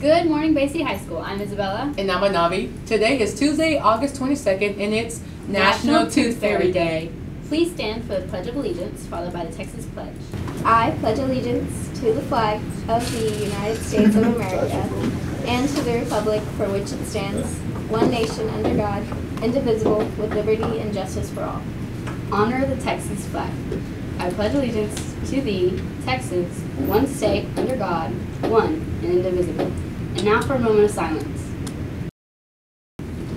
Good morning, Bay City High School. I'm Isabella. And I'm Anavi. Today is Tuesday, August 22nd, and it's National, National Tooth Fairy Day. Please stand for the Pledge of Allegiance, followed by the Texas Pledge. I pledge allegiance to the flag of the United States of America and to the republic for which it stands, one nation under God, indivisible, with liberty and justice for all. Honor the Texas flag. I pledge allegiance to thee, Texas, one state, under God, one and indivisible. And now for a moment of silence.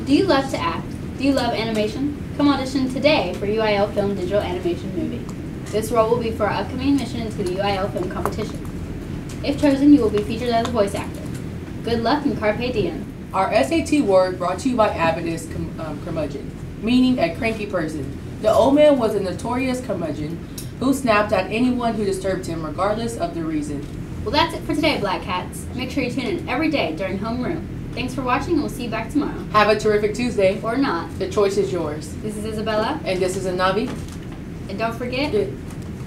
Do you love to act? Do you love animation? Come audition today for UIL Film Digital Animation Movie. This role will be for our upcoming admission into the UIL Film Competition. If chosen, you will be featured as a voice actor. Good luck and carpe diem. Our SAT word brought to you by Abbott is um, curmudgeon, meaning a cranky person. The old man was a notorious curmudgeon who snapped at anyone who disturbed him, regardless of the reason. Well, that's it for today, Black Cats. Make sure you tune in every day during homeroom. Thanks for watching, and we'll see you back tomorrow. Have a terrific Tuesday. Or not. The choice is yours. This is Isabella, And this is Anavi. and don't forget, Good.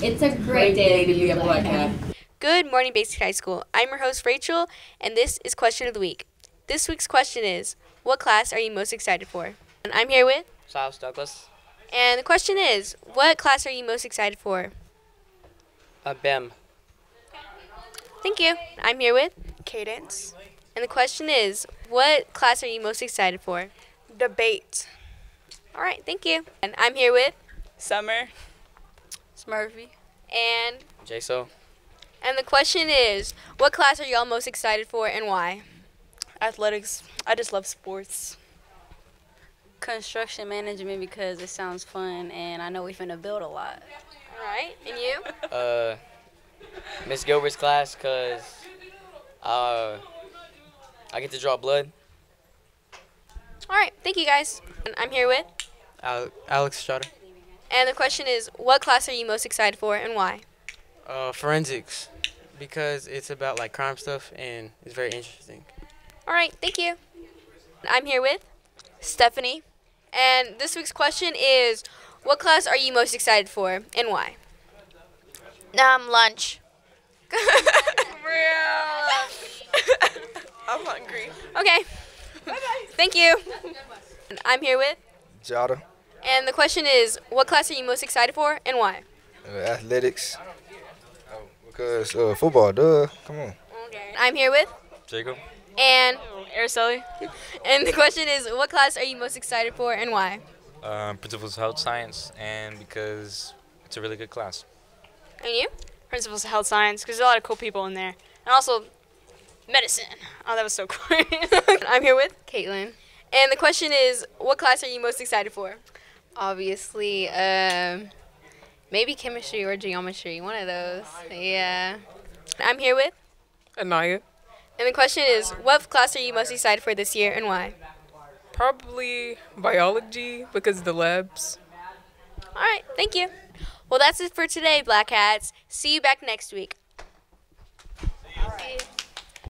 it's a great, day, to be a Black Cat. Good morning, Bay City High School. I'm your host, Rachel, and this is Question of the Week. This week's question is What class are you most excited for? And I'm here with, Silas Douglas. and the question is What class are you most excited for? Uh, BEM. Thank you. I'm here with, Cadence, and the question is What class are you most excited for? Debate. All right, thank you. And I'm here with, Summer. Smurfy. and JSO. and the question is What class are y'all most excited for and why? Athletics. I just love sports. construction management because it sounds fun and I know we're finna build a lot. All right, and you? Uh, Miss Gilbert's class, cause uh, I get to draw blood. All right, thank you guys. I'm here with, Alex Strada. and the question is What class are you most excited for and why? Uh, forensics, because it's about like crime stuff and it's very interesting. All right, thank you. I'm here with Stephanie. And this week's question is What class are you most excited for and why? Um, lunch. I'm hungry. Okay. Thank you. I'm here with. Jada, And the question is What class are you most excited for and why? uh, athletics. Oh, because uh, football, duh. Come on. Okay. I'm here with. Jacob. And Araceli. and the question is What class are you most excited for and why? Um, Principles of Health Science, and because it's a really good class. And you? Principles of health science because there's a lot of cool people in there. And also, medicine. Oh, that was so cool. I'm here with Caitlin. And the question is What class are you most excited for? Obviously, um, maybe chemistry or geometry, one of those. Yeah. I'm here with. Anaya. And the question is, what class are you most excited for this year and why? Probably biology because of the labs. All right, thank you. Well, that's it for today, Black Cats. See you back next week.